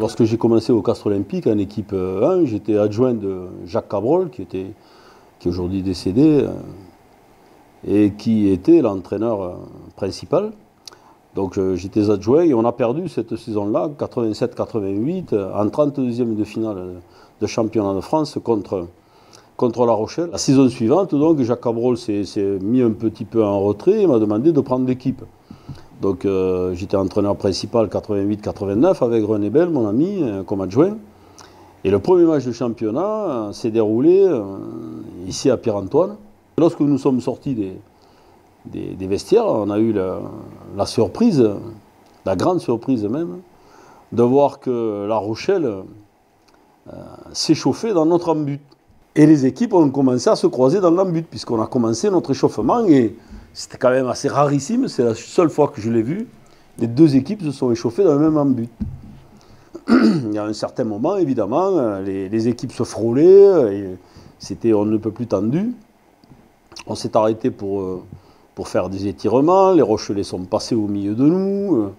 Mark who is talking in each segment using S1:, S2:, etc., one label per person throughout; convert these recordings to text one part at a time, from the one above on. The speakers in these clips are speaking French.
S1: Lorsque j'ai commencé au Castre Olympique en équipe 1, j'étais adjoint de Jacques Cabrol, qui, était, qui est aujourd'hui décédé, et qui était l'entraîneur principal. Donc j'étais adjoint et on a perdu cette saison-là, 87-88, en 32e de finale de championnat de France contre, contre La Rochelle. La saison suivante, donc, Jacques Cabrol s'est mis un petit peu en retrait et m'a demandé de prendre l'équipe. Donc euh, j'étais entraîneur principal 88-89 avec René Bell, mon ami, euh, comme adjoint. Et le premier match de championnat euh, s'est déroulé ici à Pierre-Antoine. Lorsque nous sommes sortis des, vestiaires, on a eu la, surprise, la grande surprise même, de voir que La Rochelle s'échauffait dans notre embut. Et les équipes ont commencé à se croiser dans l'embut, puisqu'on a commencé notre échauffement, et c'était quand même assez rarissime, c'est la seule fois que je l'ai vu, les deux équipes se sont échauffées dans le même embut. Il y a un certain moment, évidemment, les, les équipes se frôlaient, et c'était on ne peut plus tendu. On s'est arrêté pour, euh, pour faire des étirements, les Rochelais sont passés au milieu de nous.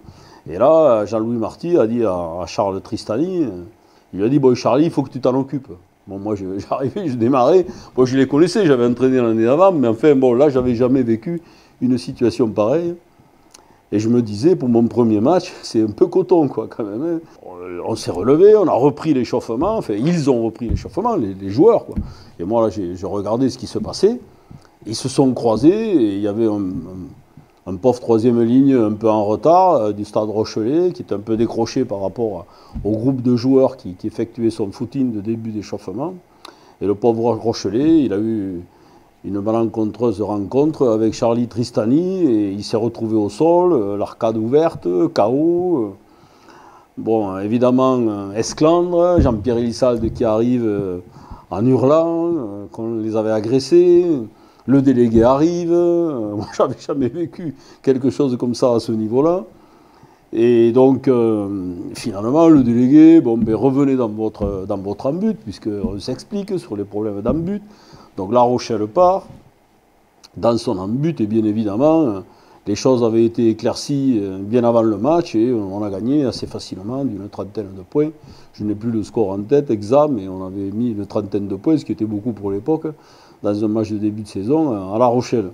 S1: Et là, Jean-Louis Marty a dit à, Charles Tristani, il lui a dit, bon Charlie, il faut que tu t'en occupes. Bon, moi j'arrivais, je démarrais, bon je les connaissais, j'avais entraîné l'année avant, mais enfin bon, là j'avais jamais vécu une situation pareille. Et je me disais, pour mon premier match, c'est un peu coton, quoi, quand même. Hein. On, s'est relevé, on a repris l'échauffement, enfin, ils ont repris l'échauffement, les, joueurs, quoi. Et moi, là, j'ai regardé ce qui se passait. Ils se sont croisés et il y avait un, pauvre troisième ligne un peu en retard euh, du stade Rochelet qui était un peu décroché par rapport au groupe de joueurs qui, effectuait son footing de début d'échauffement. Et le pauvre Rochelet, il a eu une malencontreuse rencontre avec Charlie Tristani et il s'est retrouvé au sol, euh, l'arcade ouverte, KO. Bon, évidemment, Esclandre, Jean-Pierre Elissalde qui arrive euh, en hurlant, qu'on les avait agressés le délégué arrive. Euh, moi, j'avais jamais vécu quelque chose comme ça à ce niveau-là. Et donc, euh, finalement, le délégué, bon, ben, revenez dans votre, dans votre puisqu'on s'explique sur les problèmes d'embut. Donc, La Rochelle part dans son embut, et bien évidemment, les choses avaient été éclaircies euh, bien avant le match, et on a gagné assez facilement d'une trentaine de points. Je n'ai plus le score en tête exact, mais on avait mis une trentaine de points, ce qui était beaucoup pour l'époque dans un match de début de saison euh, à La Rochelle.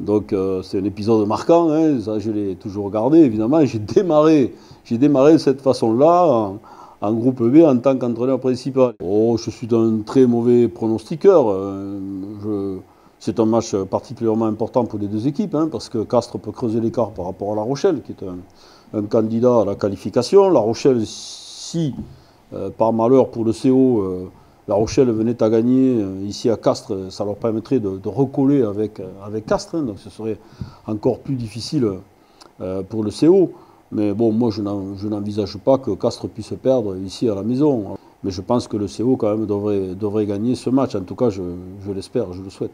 S1: Donc euh, c'est un épisode marquant, hein, ça je l'ai toujours regardé évidemment. J'ai démarré, j'ai démarré de cette façon-là en, groupe B en tant qu'entraîneur principal. Oh, je suis un très mauvais pronostiqueur. Euh, c'est un match particulièrement important pour les deux équipes, hein, parce que Castres peut creuser l'écart par rapport à La Rochelle, qui est un, candidat à la qualification. La Rochelle, si par malheur pour le CO, la Rochelle venait à gagner euh, ici à Castres, ça leur permettrait de, recoller avec, euh, avec Castres, hein, donc ce serait encore plus difficile euh, pour le CO. Mais bon, moi je n'envisage pas que Castres puisse perdre ici à la maison. Mais je pense que le CO quand même devrait gagner ce match. En tout cas, je l'espère, je le souhaite.